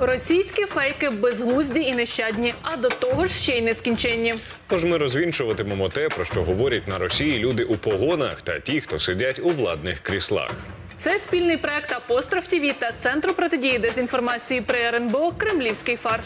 Російські фейки безглузді і нещадні, а до того ж ще й нескінченні. Тож ми розвінчуватимемо те, про що говорять на Росії люди у погонах та ті, хто сидять у владних кріслах. Це спільний проект Апостроф ТІВІ та Центру протидії дезінформації при РНБО Кремлівський фарш.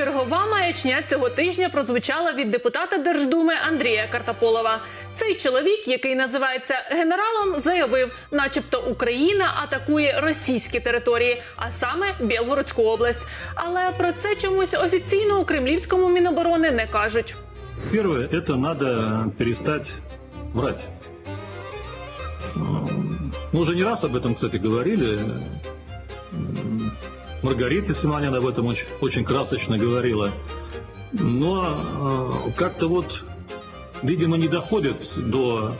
Чергова маячня цього тижня прозвучала від депутата Держдуми Андрія Картаполова. Цей чоловік, який називається генералом, заявив, начебто Україна атакує російські території, а саме Білгородську область. Але про це чомусь офіційно у кремлівському міноборони не кажуть. Первое, это надо перестать врать. М, Мы уже не раз об этом, кстати, говорили. Маргарита Симонян об этом очень, очень красочно говорила. Но э, как-то вот, видимо, не доходит до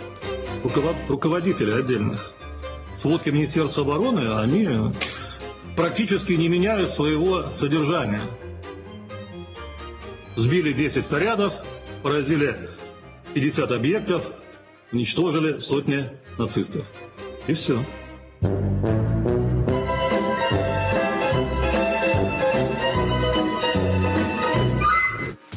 руковод- руководителей отдельных. Сводки Министерства обороны, они практически не меняют своего содержания сбили 10 снарядов, поразили 50 объектов, уничтожили сотни нацистов. И все.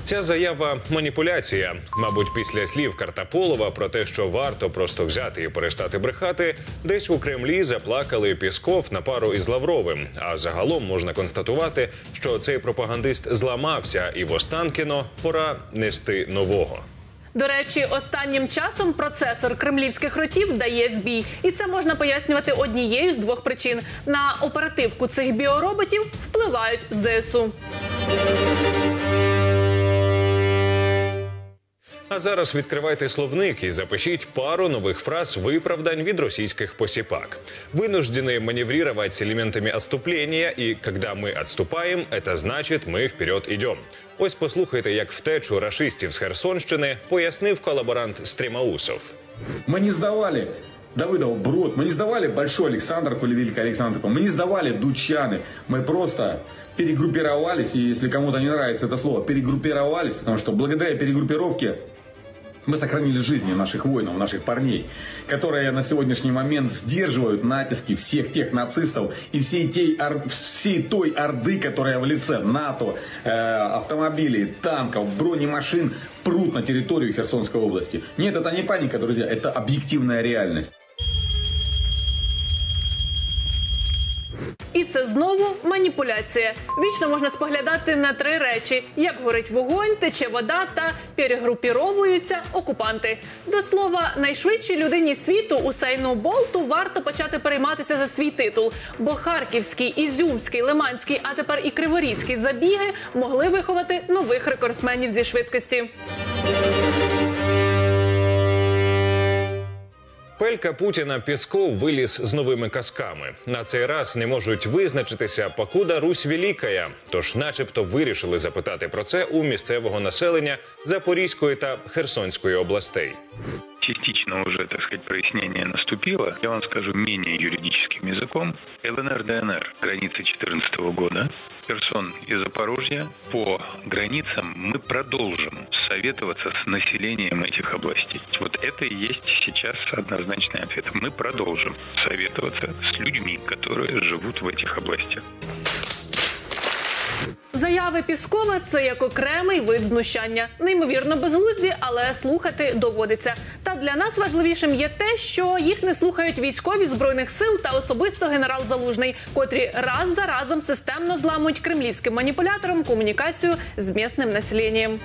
Ця заява маніпуляція. Мабуть, після слів Картаполова про те, що варто просто взяти і перестати брехати, десь у Кремлі заплакали Пісков на пару із Лавровим. А загалом можна констатувати, що цей пропагандист зламався, і в Останкіно пора нести нового. До речі, останнім часом процесор кремлівських ротів дає збій, і це можна пояснювати однією з двох причин: на оперативку цих біороботів впливають ЗСУ. А зараз відкривайте словник і запишіть пару нових фраз виправдань від російських посіпак. Вынуждены маневрировать с элементами отступления, и когда мы отступаем, это значит мы вперед идем. Ось послухайте, як втечу рашистів з Херсонщини пояснив колаборант Стрімаусов. Мы не сдавали Давыдов Брод, мы не сдавали Большой Александровку или Великой Александровку, мы не сдавали Дучаны, мы просто перегруппировались, и если кому-то не нравится это слово, перегруппировались, потому что благодаря перегруппировке мы сохранили жизни наших воинов, наших парней, которые на сегодняшний момент сдерживают натиски всех тех нацистов и всей, той, ор- всей той орды, которая в лице НАТО, э, автомобилей, танков, бронемашин прут на территорию Херсонской области. Нет, это не паника, друзья, это объективная реальность. І це знову маніпуляція. Вічно можна споглядати на три речі: як горить вогонь, тече вода та перегрупіровуються окупанти. До слова, найшвидшій людині світу Усейну Болту варто почати перейматися за свій титул, бо харківський, ізюмський, лиманський, а тепер і криворізький забіги могли виховати нових рекордсменів зі швидкості. Пелька Путіна Пісков виліз з новими казками. На цей раз не можуть визначитися, покуда Русь Великая. Тож, начебто, вирішили запитати про це у місцевого населення Запорізької та Херсонської областей. Частично уже, так сказать, прояснение наступило. Я вам скажу менее юридическим языком. ЛНР-ДНР, границы 2014 года, Херсон и Запорожье. По границам мы продолжим советоваться с населением этих областей. Вот это и есть сейчас однозначный ответ. Мы продолжим советоваться с людьми, которые живут в этих областях. Заяви Піскова це як окремий вид знущання, неймовірно безглузді, але слухати доводиться. Та для нас важливішим є те, що їх не слухають військові збройних сил та особисто генерал Залужний, котрі раз за разом системно зламують кремлівським маніпуляторам комунікацію з місним населенням.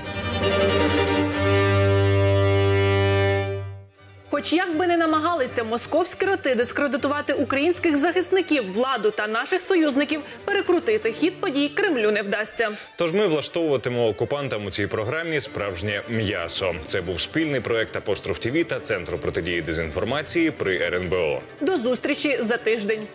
Хоч як би не намагалися московські роти дискредитувати українських захисників, владу та наших союзників, перекрутити хід подій Кремлю не вдасться. Тож ми влаштовуватимемо окупантам у цій програмі справжнє м'ясо. Це був спільний проект Апостроф ТІВІ та Центру протидії дезінформації при РНБО. До зустрічі за тиждень.